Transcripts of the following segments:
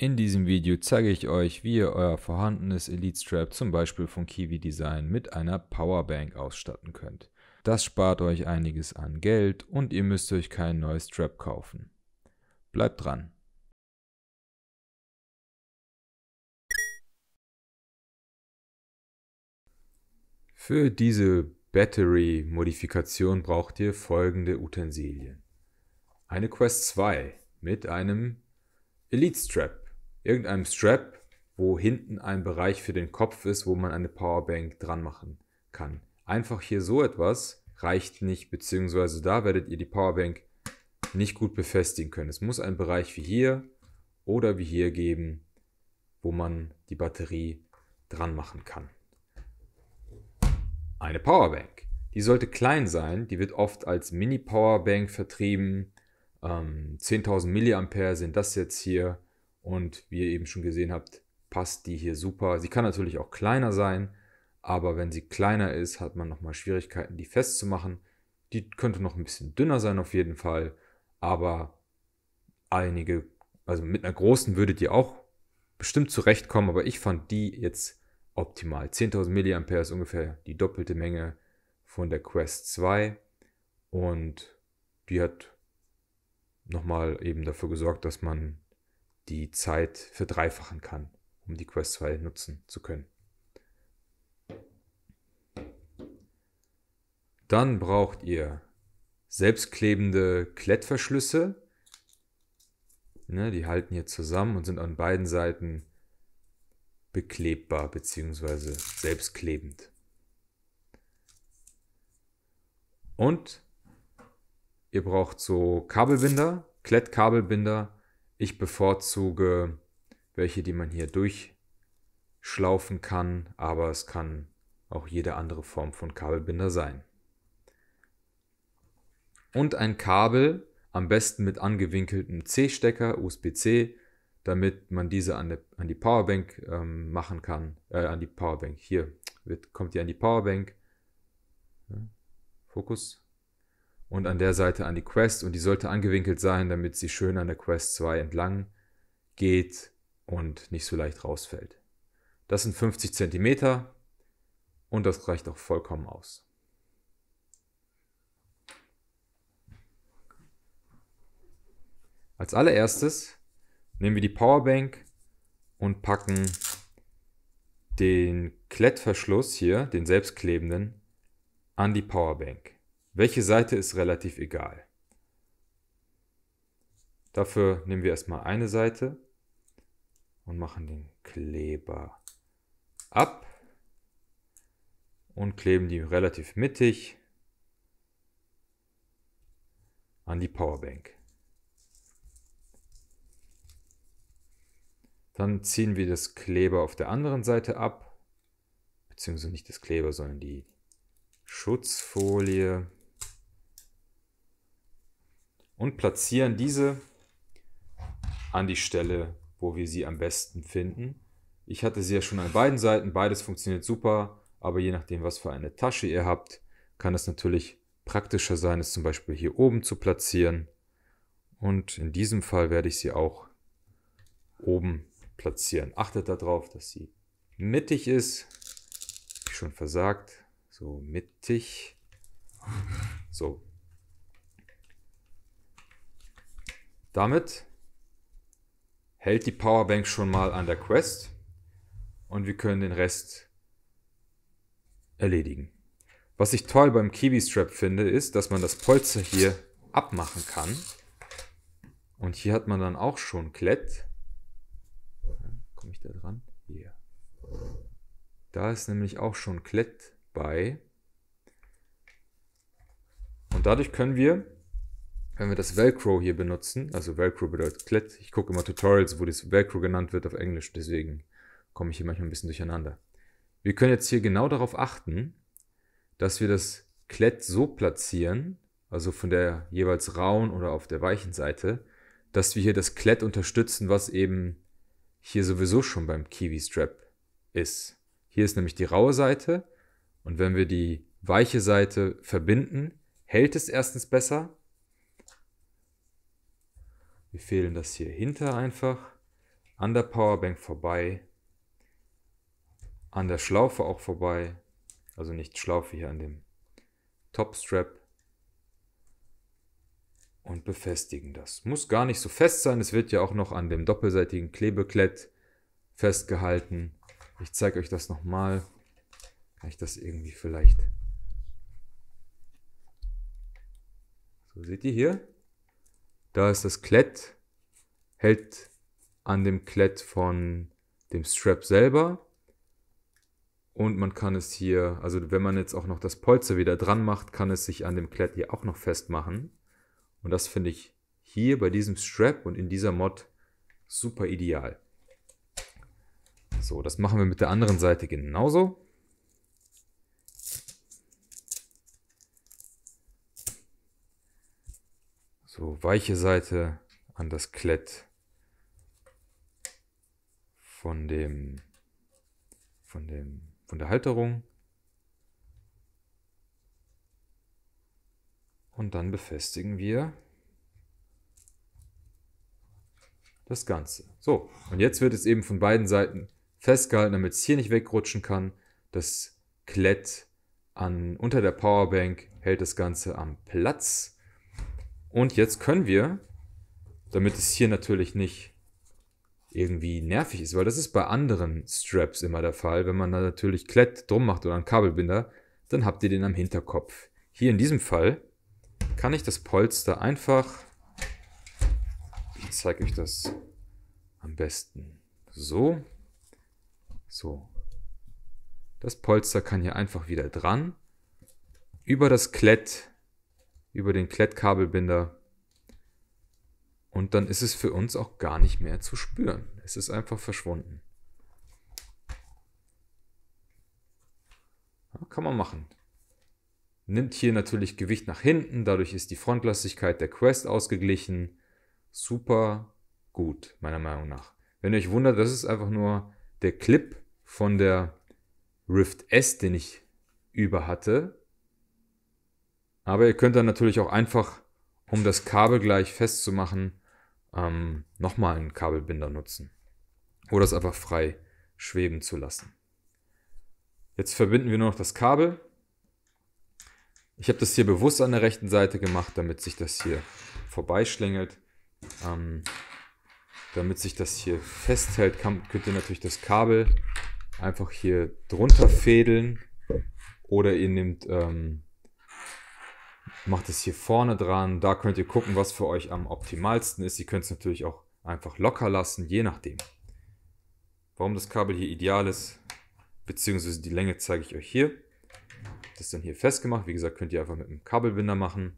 In diesem Video zeige ich euch, wie ihr euer vorhandenes Elite Strap zum Beispiel von Kiwi Design mit einer Powerbank ausstatten könnt. Das spart euch einiges an Geld und ihr müsst euch kein neues Strap kaufen. Bleibt dran! Für diese Battery-Modifikation braucht ihr folgende Utensilien. Eine Quest 2 mit einem Elite Strap irgendeinem Strap, wo hinten ein Bereich für den Kopf ist, wo man eine Powerbank dran machen kann. Einfach hier so etwas reicht nicht, beziehungsweise da werdet ihr die Powerbank nicht gut befestigen können. Es muss einen Bereich wie hier oder wie hier geben, wo man die Batterie dran machen kann. Eine Powerbank. Die sollte klein sein, die wird oft als Mini-Powerbank vertrieben. Ähm, 10.000 mA sind das jetzt hier. Und wie ihr eben schon gesehen habt, passt die hier super. Sie kann natürlich auch kleiner sein, aber wenn sie kleiner ist, hat man nochmal Schwierigkeiten, die festzumachen. Die könnte noch ein bisschen dünner sein auf jeden Fall, aber einige, also mit einer großen würdet ihr auch bestimmt zurechtkommen, aber ich fand die jetzt optimal. 10.000 mA ist ungefähr die doppelte Menge von der Quest 2 und die hat nochmal eben dafür gesorgt, dass man die Zeit verdreifachen kann, um die Quest 2 nutzen zu können. Dann braucht ihr selbstklebende Klettverschlüsse. Ne, die halten hier zusammen und sind an beiden Seiten beklebbar bzw. selbstklebend. Und ihr braucht so Kabelbinder, Klettkabelbinder, ich bevorzuge welche, die man hier durchschlaufen kann, aber es kann auch jede andere Form von Kabelbinder sein. Und ein Kabel, am besten mit angewinkeltem C-Stecker, USB-C, damit man diese an, die, an die Powerbank ähm, machen kann. Äh, an die Powerbank. Hier wird, kommt die an die Powerbank. Ja, Fokus und an der Seite an die Quest und die sollte angewinkelt sein, damit sie schön an der Quest 2 entlang geht und nicht so leicht rausfällt. Das sind 50 cm und das reicht auch vollkommen aus. Als allererstes nehmen wir die Powerbank und packen den Klettverschluss hier, den selbstklebenden, an die Powerbank. Welche Seite ist relativ egal. Dafür nehmen wir erstmal eine Seite und machen den Kleber ab und kleben die relativ mittig an die Powerbank. Dann ziehen wir das Kleber auf der anderen Seite ab, beziehungsweise nicht das Kleber, sondern die Schutzfolie und platzieren diese an die Stelle, wo wir sie am besten finden. Ich hatte sie ja schon an beiden Seiten, beides funktioniert super, aber je nachdem, was für eine Tasche ihr habt, kann es natürlich praktischer sein, es zum Beispiel hier oben zu platzieren. Und in diesem Fall werde ich sie auch oben platzieren. Achtet darauf, dass sie mittig ist. Wie schon versagt, so mittig. So, Damit hält die Powerbank schon mal an der Quest und wir können den Rest erledigen. Was ich toll beim Kiwi Strap finde, ist, dass man das Polster hier abmachen kann. Und hier hat man dann auch schon Klett. Komme ich da dran? Hier. Da ist nämlich auch schon Klett bei. Und dadurch können wir wenn wir das Velcro hier benutzen, also Velcro bedeutet Klett, ich gucke immer Tutorials, wo das Velcro genannt wird auf Englisch, deswegen komme ich hier manchmal ein bisschen durcheinander. Wir können jetzt hier genau darauf achten, dass wir das Klett so platzieren, also von der jeweils rauen oder auf der weichen Seite, dass wir hier das Klett unterstützen, was eben hier sowieso schon beim Kiwi Strap ist. Hier ist nämlich die raue Seite und wenn wir die weiche Seite verbinden, hält es erstens besser wir fehlen das hier hinter einfach. an der Powerbank vorbei, an der Schlaufe auch vorbei, also nicht Schlaufe hier an dem Topstrap und befestigen das. Muss gar nicht so fest sein, es wird ja auch noch an dem doppelseitigen Klebeklett festgehalten. Ich zeige euch das nochmal. Kann ich das irgendwie vielleicht... So, seht ihr hier? Da ist das Klett, hält an dem Klett von dem Strap selber. Und man kann es hier, also wenn man jetzt auch noch das Polster wieder dran macht, kann es sich an dem Klett hier auch noch festmachen. Und das finde ich hier bei diesem Strap und in dieser Mod super ideal. So, das machen wir mit der anderen Seite genauso. So, weiche Seite an das Klett von dem, von dem, von der Halterung. Und dann befestigen wir das Ganze. So, und jetzt wird es eben von beiden Seiten festgehalten, damit es hier nicht wegrutschen kann. Das Klett an, unter der Powerbank hält das Ganze am Platz. Und jetzt können wir, damit es hier natürlich nicht irgendwie nervig ist, weil das ist bei anderen Straps immer der Fall. Wenn man da natürlich Klett drum macht oder einen Kabelbinder, dann habt ihr den am Hinterkopf. Hier in diesem Fall kann ich das Polster einfach, ich zeige euch das am besten so, so. Das Polster kann hier einfach wieder dran, über das Klett, über den Klettkabelbinder und dann ist es für uns auch gar nicht mehr zu spüren. Es ist einfach verschwunden. Ja, kann man machen. Nimmt hier natürlich Gewicht nach hinten, dadurch ist die Frontlastigkeit der Quest ausgeglichen. Super gut, meiner Meinung nach. Wenn ihr euch wundert, das ist einfach nur der Clip von der Rift S, den ich über hatte. Aber ihr könnt dann natürlich auch einfach, um das Kabel gleich festzumachen, ähm, nochmal einen Kabelbinder nutzen. Oder es einfach frei schweben zu lassen. Jetzt verbinden wir nur noch das Kabel. Ich habe das hier bewusst an der rechten Seite gemacht, damit sich das hier vorbeischlängelt. Ähm, damit sich das hier festhält, kann, könnt ihr natürlich das Kabel einfach hier drunter fädeln. Oder ihr nehmt ähm, macht es hier vorne dran. Da könnt ihr gucken, was für euch am optimalsten ist. Ihr könnt es natürlich auch einfach locker lassen, je nachdem. Warum das Kabel hier ideal ist, beziehungsweise die Länge zeige ich euch hier. Das ist dann hier festgemacht. Wie gesagt, könnt ihr einfach mit einem Kabelbinder machen.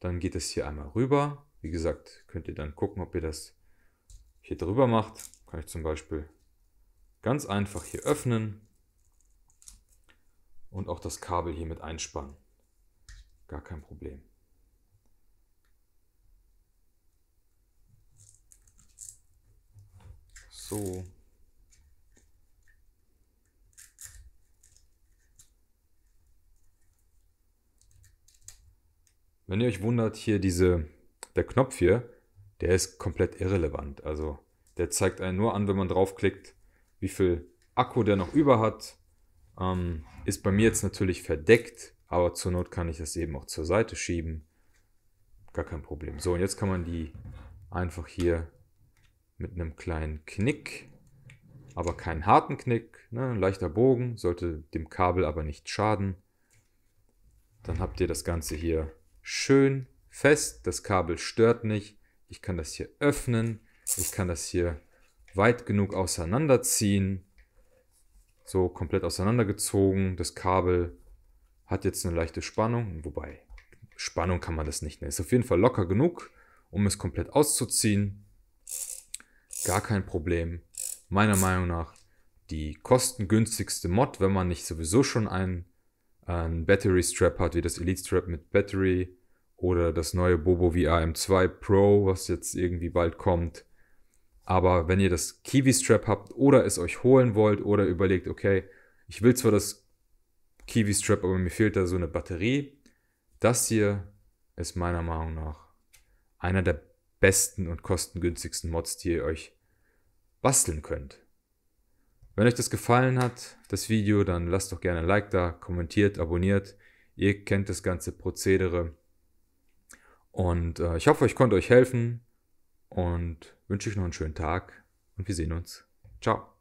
Dann geht es hier einmal rüber. Wie gesagt, könnt ihr dann gucken, ob ihr das hier drüber macht. Kann ich zum Beispiel ganz einfach hier öffnen und auch das Kabel hier mit einspannen. Gar kein Problem. So. Wenn ihr euch wundert, hier diese, der Knopf hier, der ist komplett irrelevant. Also der zeigt einen nur an, wenn man draufklickt, wie viel Akku der noch über hat. Ähm, ist bei mir jetzt natürlich verdeckt, aber zur Not kann ich das eben auch zur Seite schieben. Gar kein Problem. So, und jetzt kann man die einfach hier mit einem kleinen Knick, aber keinen harten Knick, ne, ein leichter Bogen, sollte dem Kabel aber nicht schaden. Dann habt ihr das Ganze hier schön fest, das Kabel stört nicht. Ich kann das hier öffnen, ich kann das hier weit genug auseinanderziehen. So komplett auseinandergezogen, das Kabel hat jetzt eine leichte Spannung, wobei Spannung kann man das nicht nennen. Ist auf jeden Fall locker genug, um es komplett auszuziehen. Gar kein Problem. Meiner Meinung nach die kostengünstigste Mod, wenn man nicht sowieso schon einen, einen Battery Strap hat, wie das Elite Strap mit Battery oder das neue Bobo VR M2 Pro, was jetzt irgendwie bald kommt. Aber wenn ihr das Kiwi Strap habt oder es euch holen wollt oder überlegt, okay, ich will zwar das Kiwi Strap, aber mir fehlt da so eine Batterie. Das hier ist meiner Meinung nach einer der besten und kostengünstigsten Mods, die ihr euch basteln könnt. Wenn euch das gefallen hat, das Video, dann lasst doch gerne ein Like da, kommentiert, abonniert. Ihr kennt das ganze Prozedere. Und äh, ich hoffe, ich konnte euch helfen und wünsche euch noch einen schönen Tag und wir sehen uns. Ciao.